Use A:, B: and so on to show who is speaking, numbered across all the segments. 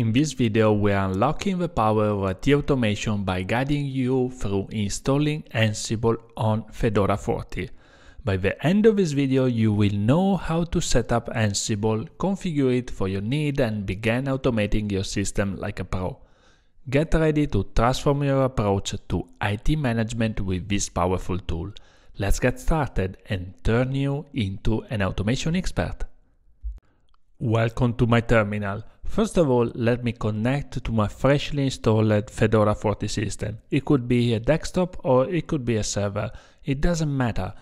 A: In this video we are unlocking the power of IT automation by guiding you through installing Ansible on Fedora 40. By the end of this video you will know how to set up Ansible, configure it for your need and begin automating your system like a pro. Get ready to transform your approach to IT management with this powerful tool. Let's get started and turn you into an automation expert. Welcome to my terminal. First of all, let me connect to my freshly installed Fedora 40 system. It could be a desktop or it could be a server. It doesn't matter.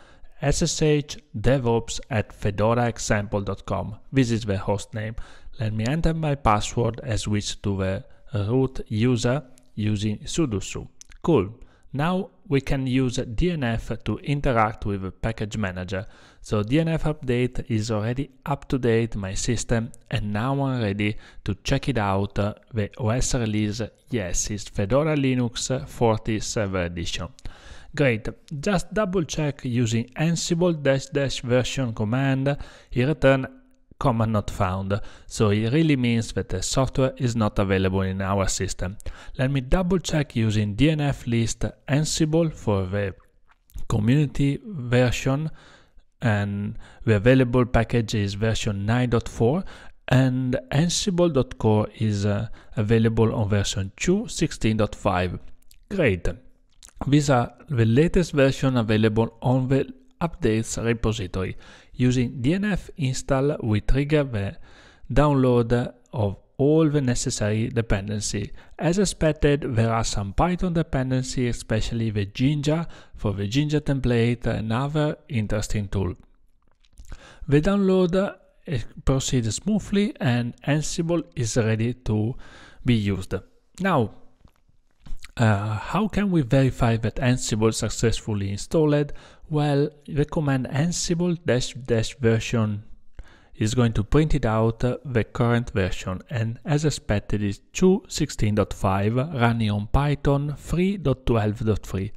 A: SSH DevOps at fedoraexample.com. This is the host name. Let me enter my password and switch to the root user using sudo su. Cool. Now we can use DNF to interact with package manager. So DNF update is already up to date my system and now I'm ready to check it out. Uh, the OS release, yes, is Fedora Linux 40 Server Edition. Great, just double check using ansible dash dash version command, it return command not found, so it really means that the software is not available in our system. Let me double check using DNF list Ansible for the community version and the available package is version 9.4 and ansible.core is uh, available on version 2.16.5. Great. These are the latest version available on the updates repository. Using DNF install, we trigger the download of all the necessary dependency. As expected, there are some Python dependency, especially the Jinja for the Jinja template, another interesting tool. The download proceeds smoothly and Ansible is ready to be used. Now, uh, how can we verify that Ansible successfully installed? Well, the command ansible dash dash version is going to print it out uh, the current version and as expected is 2.16.5 running on Python 3.12.3.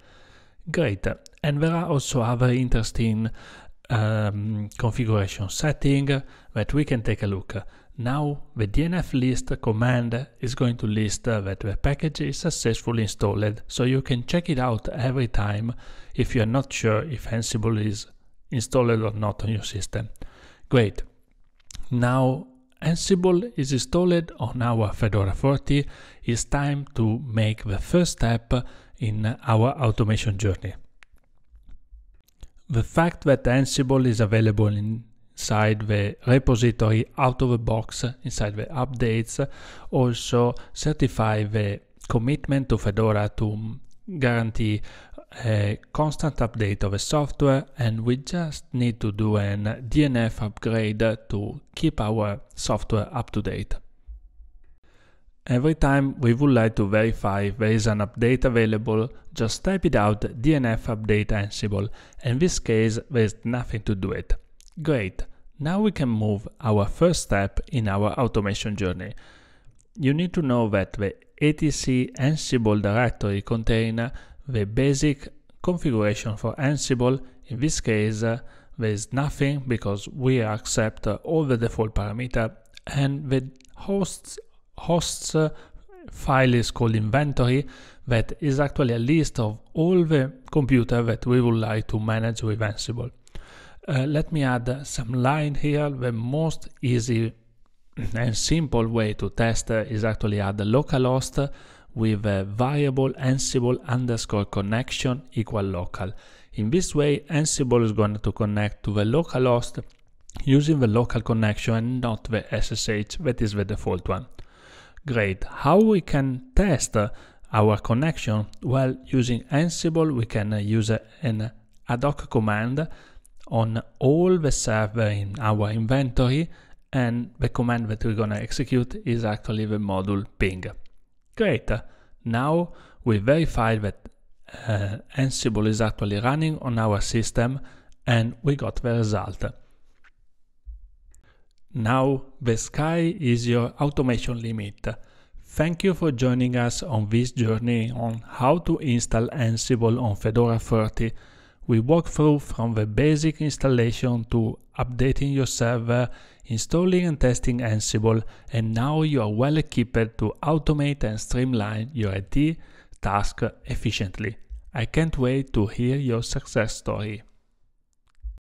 A: Great. And there are also other interesting um, configuration setting that we can take a look. Now the DNF list command is going to list that the package is successfully installed, so you can check it out every time if you are not sure if Ansible is installed or not on your system. Great. Now Ansible is installed on our Fedora 40. It's time to make the first step in our automation journey. The fact that Ansible is available inside the repository out of the box, inside the updates, also certify the commitment to Fedora to guarantee a constant update of the software and we just need to do an DNF upgrade to keep our software up to date. Every time we would like to verify there is an update available, just type it out DNF update Ansible. In this case, there is nothing to do it. Great. Now we can move our first step in our automation journey. You need to know that the etc Ansible directory contains the basic configuration for Ansible. In this case, there is nothing because we accept all the default parameter and the hosts hosts file is called inventory that is actually a list of all the computer that we would like to manage with Ansible. Uh, let me add some line here. The most easy and simple way to test is actually add localhost with a variable ansible underscore connection equal local. In this way, Ansible is going to connect to the localhost using the local connection and not the SSH that is the default one. Great. How we can test our connection? Well, using Ansible, we can use an ad hoc command on all the server in our inventory and the command that we're gonna execute is actually the module ping. Great, now we verified that uh, Ansible is actually running on our system and we got the result. Now the sky is your automation limit. Thank you for joining us on this journey on how to install Ansible on Fedora 30 we walk through from the basic installation to updating your server, installing and testing Ansible, and now you are well equipped to automate and streamline your IT task efficiently. I can't wait to hear your success story.